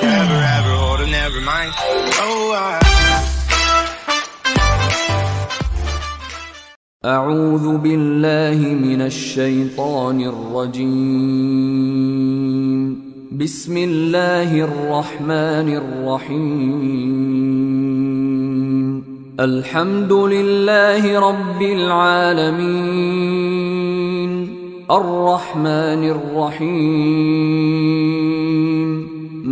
forever, ever hold it, never mind. Oh, I. أعوذ بالله من الشيطان الرجيم بسم الله الرحمن الرحيم الحمد لله رب العالمين الرحمن الرحيم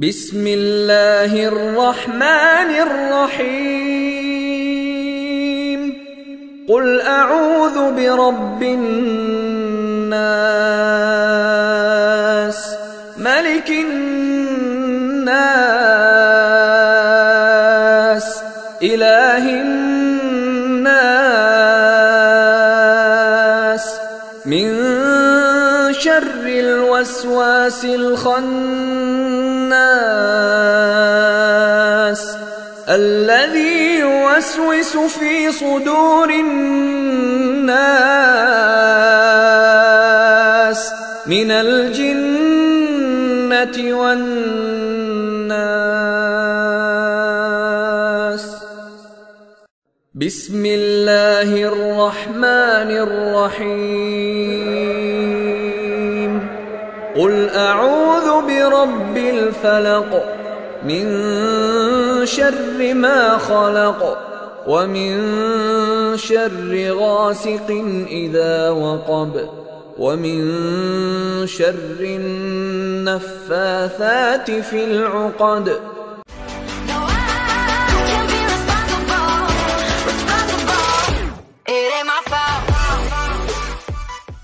بسم الله الرحمن الرحيم قل اعوذ برب الناس ملك الناس اله الناس من شر الوسواس الخناس الذي يوسوس في صدور الناس من الجنة والناس. بسم الله الرحمن الرحيم. قل أعوذ برب الفلق من شر ما خلق ومن شر غاسق إذا وقب ومن شر النفاثات في العقد